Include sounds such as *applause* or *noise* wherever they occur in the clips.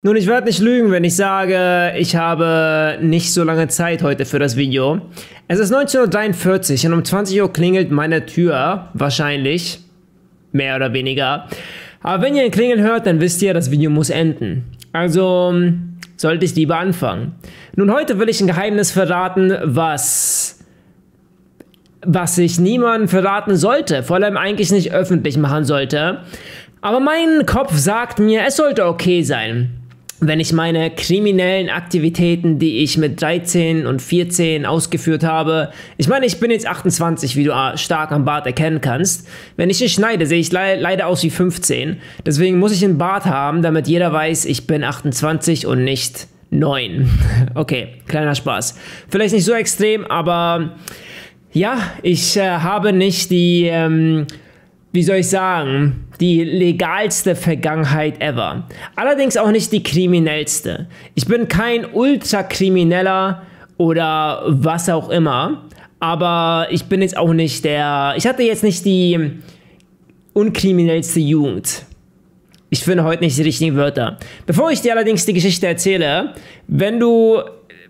Nun, ich werde nicht lügen, wenn ich sage, ich habe nicht so lange Zeit heute für das Video. Es ist 19.43 Uhr und um 20 Uhr klingelt meine Tür, wahrscheinlich, mehr oder weniger. Aber wenn ihr ein Klingeln hört, dann wisst ihr, das Video muss enden. Also sollte ich lieber anfangen. Nun, heute will ich ein Geheimnis verraten, was was ich niemandem verraten sollte, vor allem eigentlich nicht öffentlich machen sollte. Aber mein Kopf sagt mir, es sollte okay sein wenn ich meine kriminellen Aktivitäten, die ich mit 13 und 14 ausgeführt habe, ich meine, ich bin jetzt 28, wie du stark am Bart erkennen kannst. Wenn ich ihn schneide, sehe ich le leider aus wie 15. Deswegen muss ich einen Bart haben, damit jeder weiß, ich bin 28 und nicht 9. *laughs* okay, kleiner Spaß. Vielleicht nicht so extrem, aber ja, ich äh, habe nicht die, ähm, wie soll ich sagen, die legalste Vergangenheit ever. Allerdings auch nicht die kriminellste. Ich bin kein Ultrakrimineller oder was auch immer, aber ich bin jetzt auch nicht der. Ich hatte jetzt nicht die unkriminellste Jugend. Ich finde heute nicht die richtigen Wörter. Bevor ich dir allerdings die Geschichte erzähle, wenn du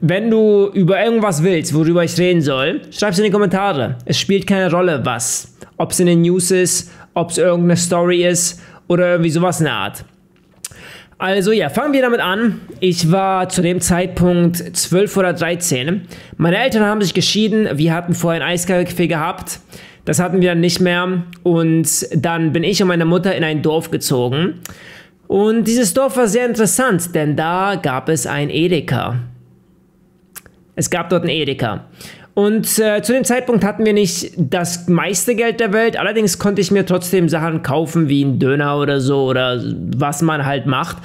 wenn du über irgendwas willst, worüber ich reden soll, schreib es in die Kommentare. Es spielt keine Rolle, was. Ob es in den News ist, ob es irgendeine Story ist oder irgendwie sowas in der Art. Also ja, fangen wir damit an. Ich war zu dem Zeitpunkt 12 oder 13. Meine Eltern haben sich geschieden. Wir hatten vorher ein Eiscafé gehabt. Das hatten wir dann nicht mehr. Und dann bin ich und meine Mutter in ein Dorf gezogen. Und dieses Dorf war sehr interessant, denn da gab es ein Edeka. Es gab dort ein Edeka. Und äh, zu dem Zeitpunkt hatten wir nicht das meiste Geld der Welt, allerdings konnte ich mir trotzdem Sachen kaufen wie ein Döner oder so oder was man halt macht.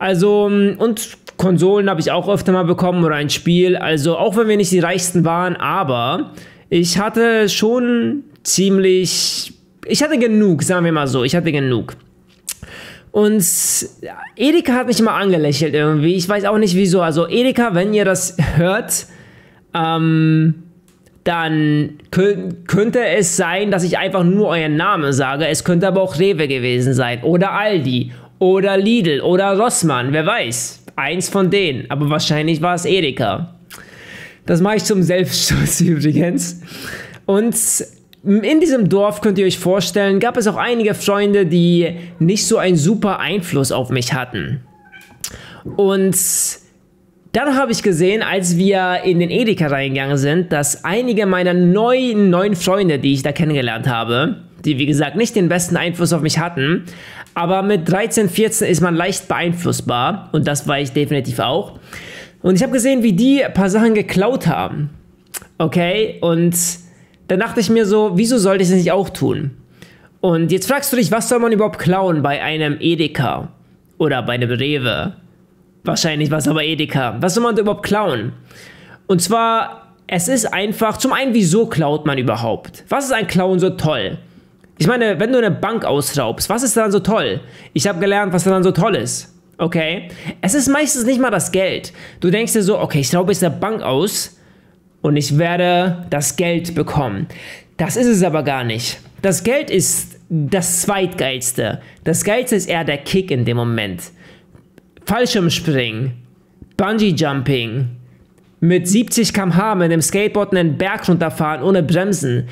Also, ähm, und Konsolen habe ich auch öfter mal bekommen oder ein Spiel. Also, auch wenn wir nicht die reichsten waren, aber ich hatte schon ziemlich. Ich hatte genug, sagen wir mal so. Ich hatte genug. Und Edeka hat mich mal angelächelt irgendwie. Ich weiß auch nicht wieso. Also, Edeka, wenn ihr das hört, ähm, dann könnte es sein, dass ich einfach nur euren Namen sage. Es könnte aber auch Rewe gewesen sein oder Aldi oder Lidl oder Rossmann, wer weiß. Eins von denen, aber wahrscheinlich war es Edeka. Das mache ich zum Selbstschutz *laughs* übrigens. Und in diesem Dorf könnt ihr euch vorstellen, gab es auch einige Freunde, die nicht so einen super Einfluss auf mich hatten. Und dann habe ich gesehen, als wir in den Edeka reingegangen sind, dass einige meiner neuen, neuen Freunde, die ich da kennengelernt habe, die wie gesagt nicht den besten Einfluss auf mich hatten, aber mit 13, 14 ist man leicht beeinflussbar und das war ich definitiv auch. Und ich habe gesehen, wie die ein paar Sachen geklaut haben. Okay, und dann dachte ich mir so, wieso sollte ich das nicht auch tun? Und jetzt fragst du dich, was soll man überhaupt klauen bei einem Edeka oder bei einem Rewe? Wahrscheinlich war es aber Edeka. Was soll man da überhaupt klauen? Und zwar, es ist einfach, zum einen, wieso klaut man überhaupt? Was ist ein Klauen so toll? Ich meine, wenn du eine Bank ausraubst, was ist daran so toll? Ich habe gelernt, was daran so toll ist. Okay? Es ist meistens nicht mal das Geld. Du denkst dir so, okay, ich raube jetzt eine Bank aus und ich werde das Geld bekommen. Das ist es aber gar nicht. Das Geld ist das Zweitgeilste. Das Geilste ist eher der Kick in dem Moment. Fallschirmspringen, Bungee Jumping, mit 70 km/h mit einem Skateboard einen Berg runterfahren ohne Bremsen,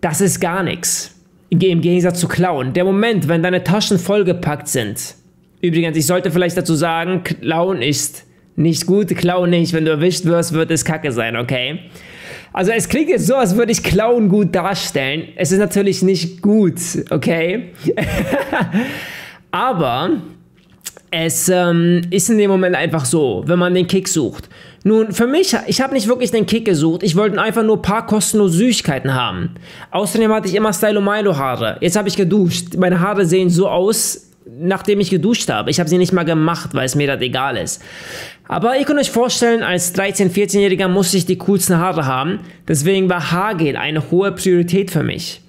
das ist gar nichts. Im Gegensatz zu Klauen. Der Moment, wenn deine Taschen vollgepackt sind. Übrigens, ich sollte vielleicht dazu sagen, Klauen ist nicht gut, Klauen nicht. Wenn du erwischt wirst, wird es kacke sein, okay? Also es klingt jetzt so, als würde ich Klauen gut darstellen. Es ist natürlich nicht gut, okay? *laughs* Aber es ähm, ist in dem Moment einfach so, wenn man den Kick sucht. Nun, für mich, ich habe nicht wirklich den Kick gesucht. Ich wollte einfach nur ein paar kostenlose Süßigkeiten haben. Außerdem hatte ich immer Stylo Milo Haare. Jetzt habe ich geduscht. Meine Haare sehen so aus, nachdem ich geduscht habe. Ich habe sie nicht mal gemacht, weil es mir das egal ist. Aber ihr könnt euch vorstellen, als 13-, 14-Jähriger musste ich die coolsten Haare haben. Deswegen war Haargel eine hohe Priorität für mich.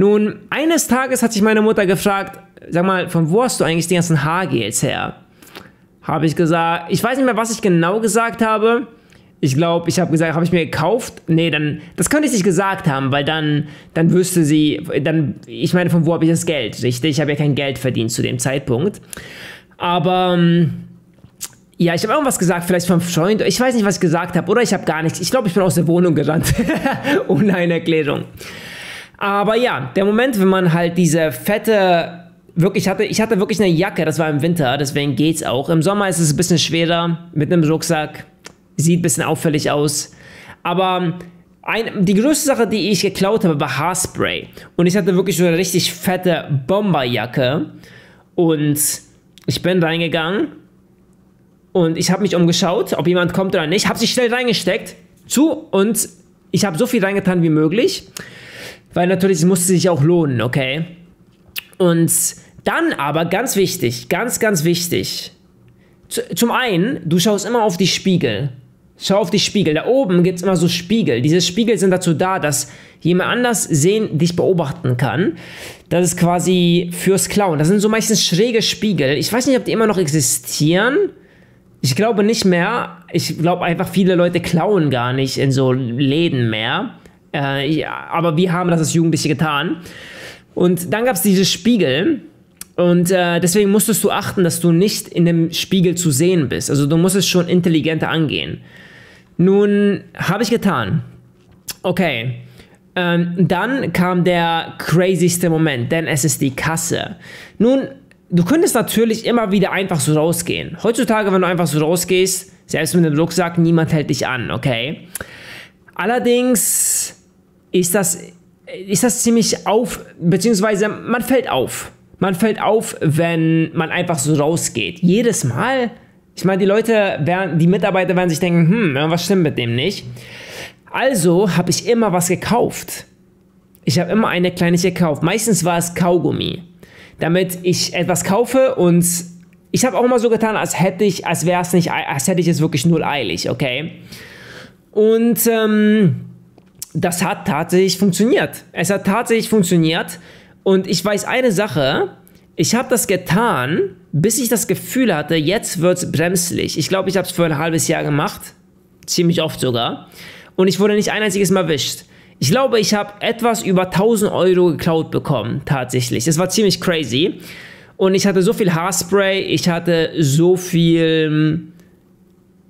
Nun, eines Tages hat sich meine Mutter gefragt, sag mal, von wo hast du eigentlich die ganzen Haargels her? Habe ich gesagt, ich weiß nicht mehr, was ich genau gesagt habe. Ich glaube, ich habe gesagt, habe ich mir gekauft? Nee, dann, das könnte ich nicht gesagt haben, weil dann, dann wüsste sie, dann, ich meine, von wo habe ich das Geld, richtig? Ich habe ja kein Geld verdient zu dem Zeitpunkt. Aber, ähm, Ja, ich habe irgendwas gesagt, vielleicht vom Freund. Ich weiß nicht, was ich gesagt habe. Oder ich habe gar nichts. Ich glaube, ich bin aus der Wohnung gerannt. *laughs* Ohne eine Erklärung. Aber ja, der Moment, wenn man halt diese fette, wirklich hatte, ich hatte wirklich eine Jacke, das war im Winter, deswegen geht's auch. Im Sommer ist es ein bisschen schwerer mit einem Rucksack. Sieht ein bisschen auffällig aus. Aber ein, die größte Sache, die ich geklaut habe, war Haarspray. Und ich hatte wirklich so eine richtig fette Bomberjacke. Und ich bin reingegangen und ich habe mich umgeschaut, ob jemand kommt oder nicht, habe sie schnell reingesteckt zu und ich habe so viel reingetan wie möglich, weil natürlich musste sich auch lohnen, okay? Und dann aber ganz wichtig, ganz, ganz wichtig, zum einen, du schaust immer auf die Spiegel. Schau auf die Spiegel. Da oben gibt es immer so Spiegel. Diese Spiegel sind dazu da, dass jemand anders sehen, dich beobachten kann. Das ist quasi fürs Klauen. Das sind so meistens schräge Spiegel. Ich weiß nicht, ob die immer noch existieren. Ich glaube nicht mehr. Ich glaube einfach, viele Leute klauen gar nicht in so Läden mehr. Äh, ja, aber wir haben das als Jugendliche getan. Und dann gab es diese Spiegel. Und äh, deswegen musstest du achten, dass du nicht in dem Spiegel zu sehen bist. Also du musst es schon intelligenter angehen. Nun, habe ich getan. Okay. Ähm, dann kam der crazyste Moment, denn es ist die Kasse. Nun, du könntest natürlich immer wieder einfach so rausgehen. Heutzutage, wenn du einfach so rausgehst, selbst mit dem Rucksack, niemand hält dich an, okay? Allerdings ist das, ist das ziemlich auf, beziehungsweise man fällt auf. Man fällt auf, wenn man einfach so rausgeht. Jedes Mal. Ich meine, die Leute, werden, die Mitarbeiter werden sich denken, hm, was stimmt mit dem nicht? Also habe ich immer was gekauft. Ich habe immer eine Kleinigkeit gekauft. Meistens war es Kaugummi damit ich etwas kaufe und ich habe auch immer so getan, als hätte ich, als wäre es nicht, als hätte ich es wirklich null eilig, okay? Und ähm, das hat tatsächlich funktioniert. Es hat tatsächlich funktioniert und ich weiß eine Sache, ich habe das getan, bis ich das Gefühl hatte, jetzt wird es bremslich. Ich glaube, ich habe es für ein halbes Jahr gemacht, ziemlich oft sogar, und ich wurde nicht ein einziges Mal erwischt. Ich glaube, ich habe etwas über 1000 Euro geklaut bekommen, tatsächlich. Das war ziemlich crazy. Und ich hatte so viel Haarspray, ich hatte so viel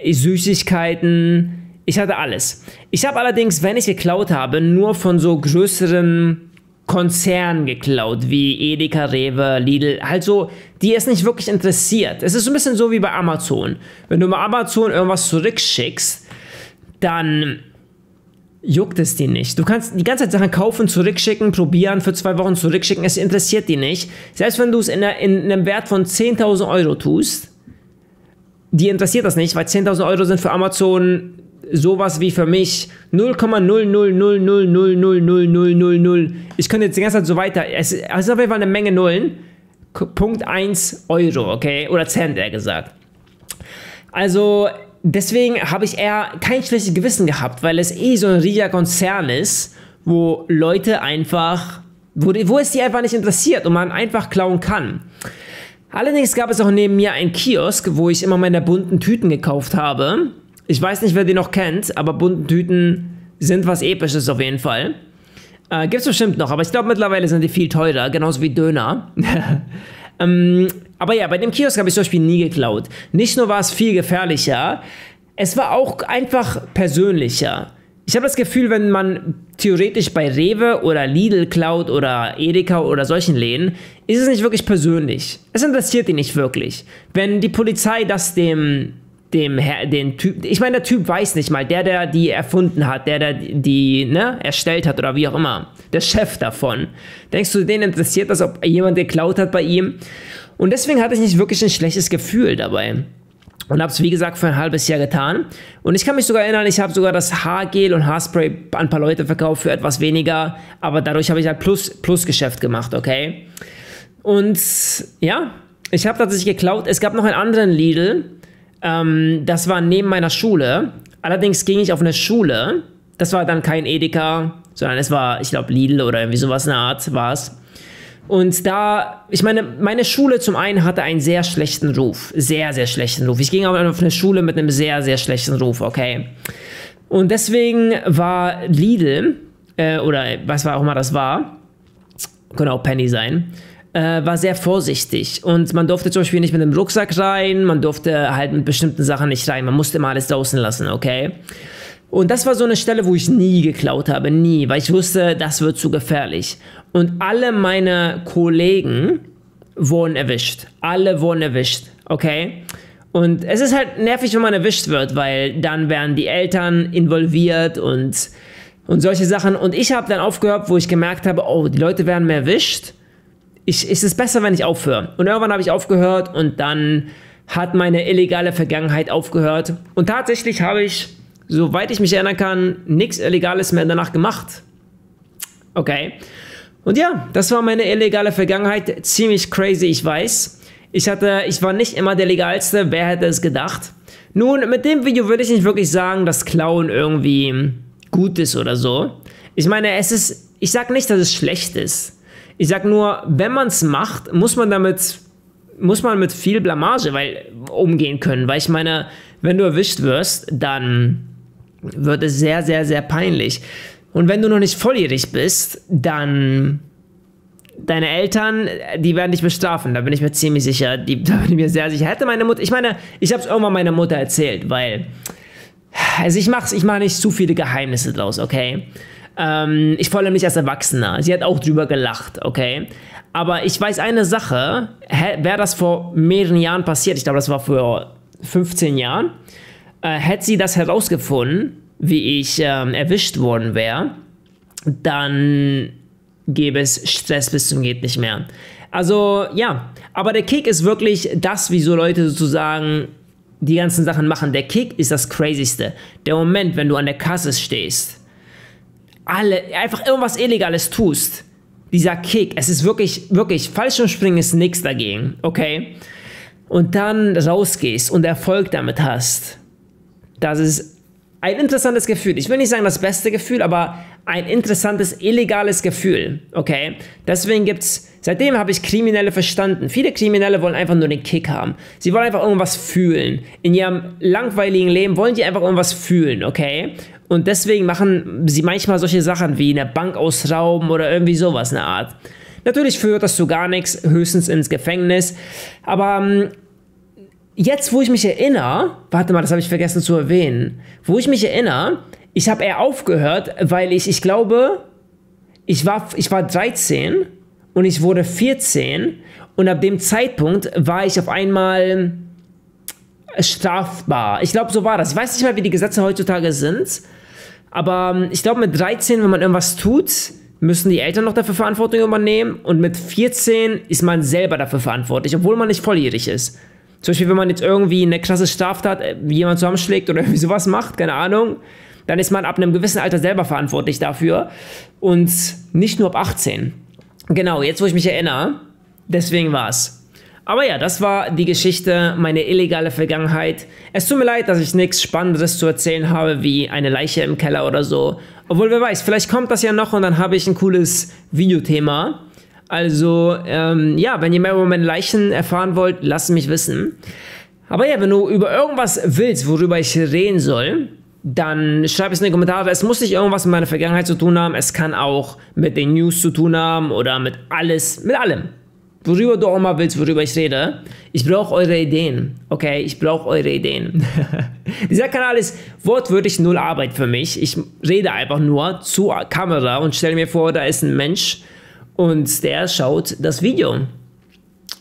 hm, Süßigkeiten, ich hatte alles. Ich habe allerdings, wenn ich geklaut habe, nur von so größeren Konzernen geklaut, wie Edeka, Rewe, Lidl, halt so, die es nicht wirklich interessiert. Es ist so ein bisschen so wie bei Amazon. Wenn du bei Amazon irgendwas zurückschickst, dann juckt es die nicht. Du kannst die ganze Zeit Sachen kaufen, zurückschicken, probieren, für zwei Wochen zurückschicken. Es interessiert die nicht. Selbst wenn du es in, in, einem Wert von 10.000 Euro tust, die interessiert das nicht, weil 10.000 Euro sind für Amazon sowas wie für mich 0,000000000. Ich könnte jetzt die ganze Zeit so weiter. Es ist auf jeden Fall eine Menge Nullen. Punkt 1 Euro, okay? Oder Cent, eher gesagt. Also, deswegen habe ich eher kein schlechtes Gewissen gehabt, weil es eh so ein riesiger Konzern ist, wo Leute einfach, wo, wo es die einfach nicht interessiert und man einfach klauen kann. Allerdings gab es auch neben mir einen Kiosk, wo ich immer meine bunten Tüten gekauft habe. Ich weiß nicht, wer die noch kennt, aber bunten Tüten sind was Episches auf jeden Fall. Äh, Gibt es bestimmt noch, aber ich glaube mittlerweile sind die viel teurer, genauso wie Döner. *laughs* ähm, aber ja, bei dem Kiosk habe ich zum Beispiel nie geklaut. Nicht nur war es viel gefährlicher, es war auch einfach persönlicher. Ich habe das Gefühl, wenn man theoretisch bei Rewe oder Lidl klaut oder Edeka oder solchen Läden, ist es nicht wirklich persönlich. Es interessiert ihn nicht wirklich. Wenn die Polizei das dem dem Herr, den Typ, ich meine, der Typ weiß nicht mal, der, der die erfunden hat, der, der die, ne, erstellt hat oder wie auch immer, der Chef davon. Denkst du, den interessiert das, ob jemand geklaut hat bei ihm? Und deswegen hatte ich nicht wirklich ein schlechtes Gefühl dabei. Und habe es, wie gesagt, für ein halbes Jahr getan. Und ich kann mich sogar erinnern, ich habe sogar das Haargel und Haarspray an ein paar Leute verkauft für etwas weniger. Aber dadurch habe ich halt Plus, Plus-Geschäft gemacht, okay? Und ja, ich habe tatsächlich geklaut. Es gab noch einen anderen Lidl. Ähm, das war neben meiner Schule. Allerdings ging ich auf eine Schule. Das war dann kein Edeka, sondern es war, ich glaube, Lidl oder irgendwie sowas in der Art war es. Und da, ich meine, meine Schule zum einen hatte einen sehr schlechten Ruf. Sehr, sehr schlechten Ruf. Ich ging auf eine Schule mit einem sehr, sehr schlechten Ruf, okay. Und deswegen war Lidl, äh, oder was war auch immer das war, könnte auch Penny sein, äh, war sehr vorsichtig. Und man durfte zum Beispiel nicht mit dem Rucksack rein, man durfte halt mit bestimmten Sachen nicht rein, man musste immer alles draußen lassen, okay? Und das war so eine Stelle, wo ich nie geklaut habe, nie, weil ich wusste, das wird zu gefährlich. Und alle meine Kollegen wurden erwischt. Alle wurden erwischt, okay? Und es ist halt nervig, wenn man erwischt wird, weil dann werden die Eltern involviert und, und solche Sachen. Und ich habe dann aufgehört, wo ich gemerkt habe, oh, die Leute werden mehr erwischt. Ich, ist es besser, wenn ich aufhöre. Und irgendwann habe ich aufgehört und dann hat meine illegale Vergangenheit aufgehört. Und tatsächlich habe ich soweit ich mich erinnern kann, nichts Illegales mehr danach gemacht. Okay. Und ja, das war meine illegale Vergangenheit. Ziemlich crazy, ich weiß. Ich hatte, ich war nicht immer der legalste. Wer hätte es gedacht? Nun, mit dem Video würde ich nicht wirklich sagen, dass Klauen irgendwie gut ist oder so. Ich meine, es ist, ich sag nicht, dass es schlecht ist. Ich sag nur, wenn man es macht, muss man damit, muss man mit viel Blamage weil, umgehen können. Weil ich meine, wenn du erwischt wirst, dann wird es sehr, sehr, sehr peinlich. Und wenn du noch nicht volljährig bist, dann deine Eltern, die werden dich bestrafen, da bin ich mir ziemlich sicher. Die, *laughs* da bin ich mir sehr sicher. Hätte meine Mutter, ich meine, ich habe es irgendwann meiner Mutter erzählt, weil, also ich mache ich mach nicht zu viele Geheimnisse draus, okay? Ähm, ich allem nicht als Erwachsener. Sie hat auch drüber gelacht, okay? Aber ich weiß eine Sache, wäre das vor mehreren Jahren passiert, ich glaube, das war vor 15 Jahren, äh, hätte sie das herausgefunden, wie ich ähm, erwischt worden wäre, dann gäbe es Stress bis zum geht nicht mehr. Also ja, aber der Kick ist wirklich das, wieso Leute sozusagen die ganzen Sachen machen. Der Kick ist das Crazyste. Der Moment, wenn du an der Kasse stehst, alle einfach irgendwas Illegales tust. Dieser Kick, es ist wirklich, wirklich, Fallschirmspringen ist nichts dagegen, okay? Und dann rausgehst und Erfolg damit hast das ist ein interessantes Gefühl. Ich will nicht sagen das beste Gefühl, aber ein interessantes, illegales Gefühl. Okay? Deswegen gibt's, seitdem habe ich Kriminelle verstanden. Viele Kriminelle wollen einfach nur den Kick haben. Sie wollen einfach irgendwas fühlen. In ihrem langweiligen Leben wollen die einfach irgendwas fühlen, okay? Und deswegen machen sie manchmal solche Sachen wie eine Bank ausrauben oder irgendwie sowas, eine Art. Natürlich führt das zu gar nichts, höchstens ins Gefängnis. Aber ähm, jetzt, wo ich mich erinnere, warte mal, das habe ich vergessen zu erwähnen, wo ich mich erinnere, ich habe eher aufgehört, weil ich, ich glaube, ich war, ich war 13 und ich wurde 14 und ab dem Zeitpunkt war ich auf einmal strafbar. Ich glaube, so war das. Ich weiß nicht mehr, wie die Gesetze heutzutage sind, aber ähm, ich glaube, mit 13, wenn man irgendwas tut, müssen die Eltern noch dafür Verantwortung übernehmen und mit 14 ist man selber dafür verantwortlich, obwohl man nicht volljährig ist. Zum Beispiel, wenn man jetzt irgendwie eine krasse Straftat, äh, jemand zusammenschlägt oder *laughs* irgendwie sowas macht, keine Ahnung, dann ist man ab einem gewissen Alter selber verantwortlich dafür und nicht nur ab 18. Genau, jetzt wo ich mich erinnere, deswegen war es. Aber ja, das war die Geschichte, meine illegale Vergangenheit. Es tut mir leid, dass ich nichts Spannendes zu erzählen habe, wie eine Leiche im Keller oder so. Obwohl, wer weiß, vielleicht kommt das ja noch und dann habe ich ein cooles Videothema. Also, ähm, ja, wenn ihr mehr über meine Leichen erfahren wollt, lasst mich wissen. Aber ja, wenn du über irgendwas willst, worüber ich reden soll, dann schreib es in die Kommentare. Es muss nicht irgendwas mit meiner Vergangenheit zu tun haben. Es kann auch mit den News zu tun haben oder mit alles, mit allem. Worüber du auch immer willst, worüber ich rede. Ich brauche eure Ideen. Okay, ich brauche eure Ideen. *laughs* Dieser Kanal ist wortwörtlich null Arbeit für mich. Ich rede einfach nur zur Kamera und stelle mir vor, da ist ein Mensch und der schaut das Video.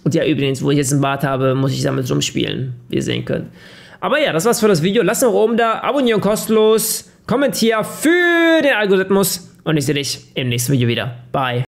Und ja, übrigens, wo ich jetzt einen Bart habe, muss ich damit rumspielen, wie ihr sehen könnt. Aber ja, das war's für das Video. Lasst noch oben da, abonnieren kostenlos, kommentier für den Algorithmus und ich sehe dich im nächsten Video wieder. Bye.